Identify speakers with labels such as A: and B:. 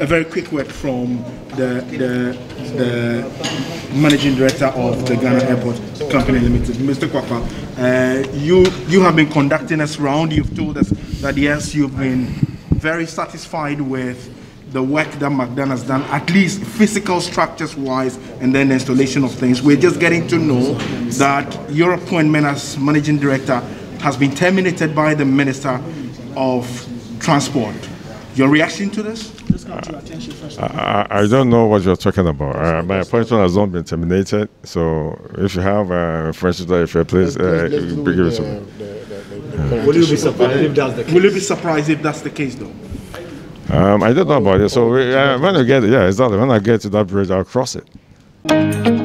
A: a very quick word from the, the, the managing director of the Ghana Airport Company Limited, Mr. Kwakwa. Uh, you, you have been conducting us round. You've told us that yes, you've been very satisfied with the work that McDan has done, at least physical structures wise, and then the installation of things. We're just getting to know that your appointment as managing director has been terminated by the Minister of Transport. Your reaction to this?
B: I, I don't know what you're talking about. Uh, my appointment has not been terminated. So if you have uh, French if you please uh, give it to me.
C: Will you be surprised if that's the case?
A: Will you be surprised if that's the case, though?
B: Um, I don't know about it. So we, uh, when I get, yeah, exactly. When I get to that bridge, I'll cross it.